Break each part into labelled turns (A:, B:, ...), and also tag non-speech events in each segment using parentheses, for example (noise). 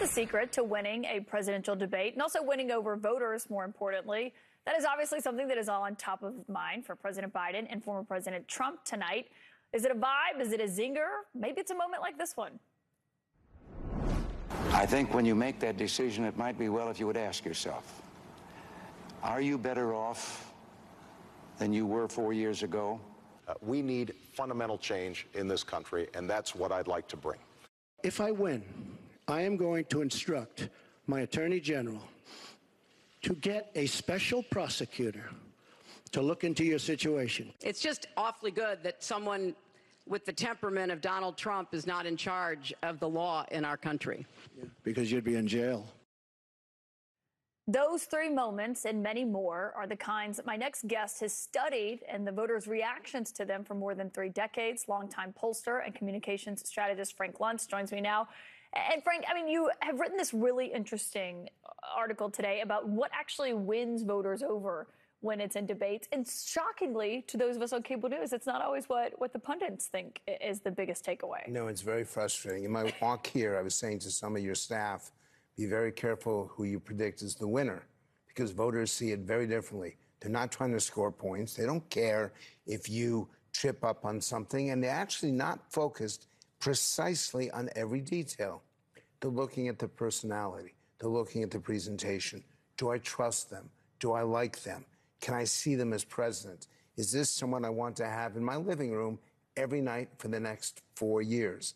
A: is the secret to winning a presidential debate and also winning over voters, more importantly? That is obviously something that is all on top of mind for President Biden and former President Trump tonight. Is it a vibe? Is it a zinger? Maybe it's a moment like this one.
B: I think when you make that decision, it might be well if you would ask yourself Are you better off than you were four years ago?
C: Uh, we need fundamental change in this country, and that's what I'd like to bring.
D: If I win, I am going to instruct my Attorney General to get a special prosecutor to look into your situation.
E: It's just awfully good that someone with the temperament of Donald Trump is not in charge of the law in our country.
D: Yeah, because you'd be in jail.
A: Those three moments and many more are the kinds that my next guest has studied and the voters' reactions to them for more than three decades. Longtime pollster and communications strategist Frank Luntz joins me now. And Frank, I mean, you have written this really interesting uh, article today about what actually wins voters over when it's in debates. And shockingly, to those of us on cable news, it's not always what, what the pundits think is the biggest takeaway.
F: No, it's very frustrating. In my walk here, I was saying to some of your staff, be very careful who you predict is the winner because voters see it very differently. They're not trying to score points. They don't care if you trip up on something, and they're actually not focused precisely on every detail. They're looking at the personality, they're looking at the presentation. Do I trust them? Do I like them? Can I see them as president? Is this someone I want to have in my living room every night for the next four years?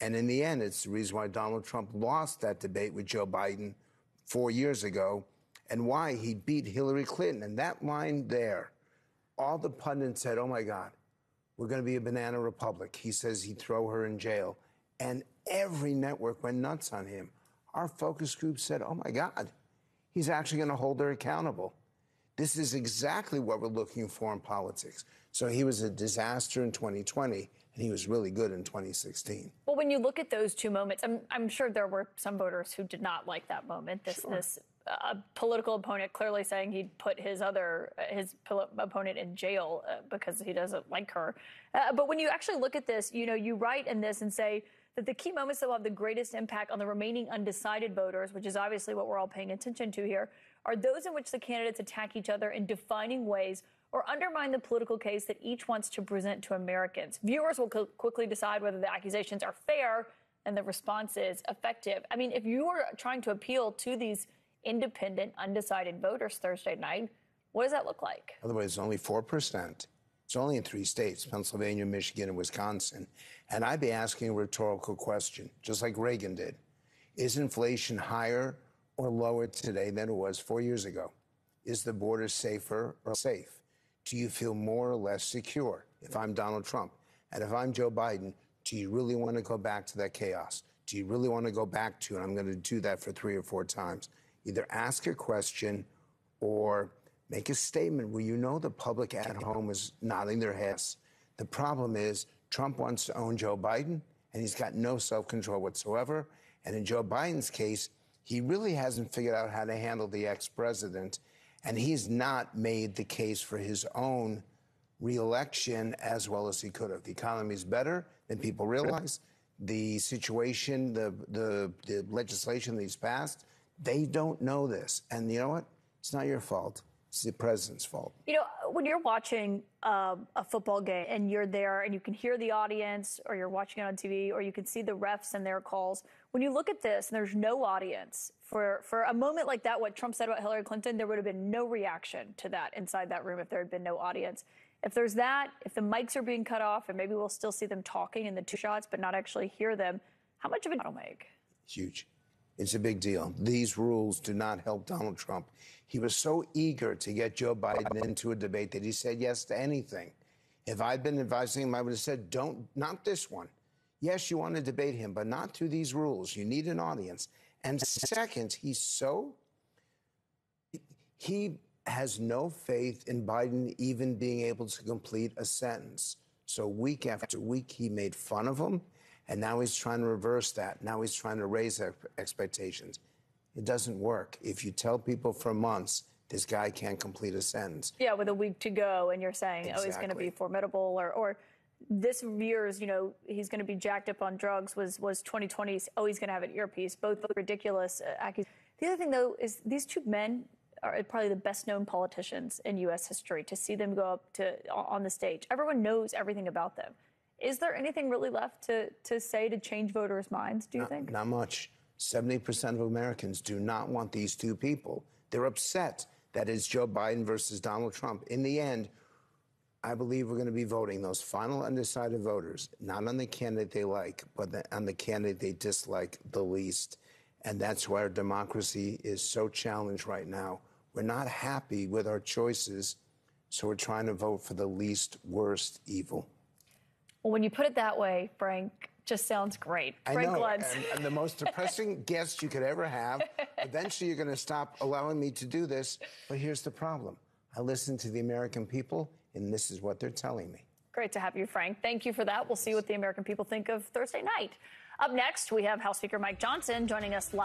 F: And in the end, it's the reason why Donald Trump lost that debate with Joe Biden four years ago and why he beat Hillary Clinton. And that line there, all the pundits said, oh my God, we're going to be a banana republic. He says he'd throw her in jail. And every network went nuts on him. Our focus group said, oh my God, he's actually going to hold her accountable. This is exactly what we're looking for in politics. So he was a disaster in 2020 and he was really good in 2016.
A: Well, when you look at those two moments, I'm, I'm sure there were some voters who did not like that moment. This sure. this uh, political opponent clearly saying he'd put his other his opponent in jail uh, because he doesn't like her. Uh, but when you actually look at this, you know, you write in this and say that the key moments that will have the greatest impact on the remaining undecided voters, which is obviously what we're all paying attention to here, are those in which the candidates attack each other in defining ways or undermine the political case that each wants to present to Americans. Viewers will co- quickly decide whether the accusations are fair and the response is effective. I mean, if you are trying to appeal to these independent, undecided voters Thursday night, what does that look like?
F: Otherwise, it's only 4%. It's only in three states Pennsylvania, Michigan, and Wisconsin. And I'd be asking a rhetorical question, just like Reagan did Is inflation higher or lower today than it was four years ago? Is the border safer or safe? Do you feel more or less secure if I'm Donald Trump? And if I'm Joe Biden, do you really want to go back to that chaos? Do you really want to go back to, and I'm going to do that for three or four times, either ask a question or make a statement where you know the public at home is nodding their heads. The problem is Trump wants to own Joe Biden, and he's got no self control whatsoever. And in Joe Biden's case, he really hasn't figured out how to handle the ex president and he's not made the case for his own reelection as well as he could have. The economy is better than people realize. The situation, the, the, the legislation that he's passed, they don't know this. And you know what? It's not your fault. It's the president's fault.
A: You know, when you're watching uh, a football game and you're there and you can hear the audience, or you're watching it on TV, or you can see the refs and their calls, when you look at this and there's no audience for, for a moment like that, what Trump said about Hillary Clinton, there would have been no reaction to that inside that room if there had been no audience. If there's that, if the mics are being cut off, and maybe we'll still see them talking in the two shots, but not actually hear them, how much of it will make?
F: Huge. It's a big deal. These rules do not help Donald Trump. He was so eager to get Joe Biden into a debate that he said yes to anything. If I'd been advising him, I would have said, don't, not this one. Yes, you want to debate him, but not through these rules. You need an audience. And second, he's so, he has no faith in Biden even being able to complete a sentence. So week after week, he made fun of him. And now he's trying to reverse that. Now he's trying to raise expectations. It doesn't work. If you tell people for months, this guy can't complete a sentence.
A: Yeah, with a week to go, and you're saying, exactly. oh, he's going to be formidable, or, or this year's, you know, he's going to be jacked up on drugs was was 2020's. Oh, he's going to have an earpiece. Both ridiculous uh, accusations. The other thing, though, is these two men are probably the best known politicians in U.S. history. To see them go up to on the stage, everyone knows everything about them. Is there anything really left to to say to change voters' minds? Do you
F: not,
A: think?
F: Not much. 70% of Americans do not want these two people. They're upset that it's Joe Biden versus Donald Trump. In the end, I believe we're going to be voting those final undecided voters, not on the candidate they like, but the, on the candidate they dislike the least. And that's why our democracy is so challenged right now. We're not happy with our choices, so we're trying to vote for the least worst evil.
A: Well, when you put it that way, Frank, just sounds great.
F: I
A: Frank
F: know,
A: Luntz.
F: and, and the most depressing (laughs) guest you could ever have. (laughs) Eventually, you're going to stop allowing me to do this. But here's the problem: I listen to the American people, and this is what they're telling me.
A: Great to have you, Frank. Thank you for that. We'll see what the American people think of Thursday night. Up next, we have House Speaker Mike Johnson joining us live.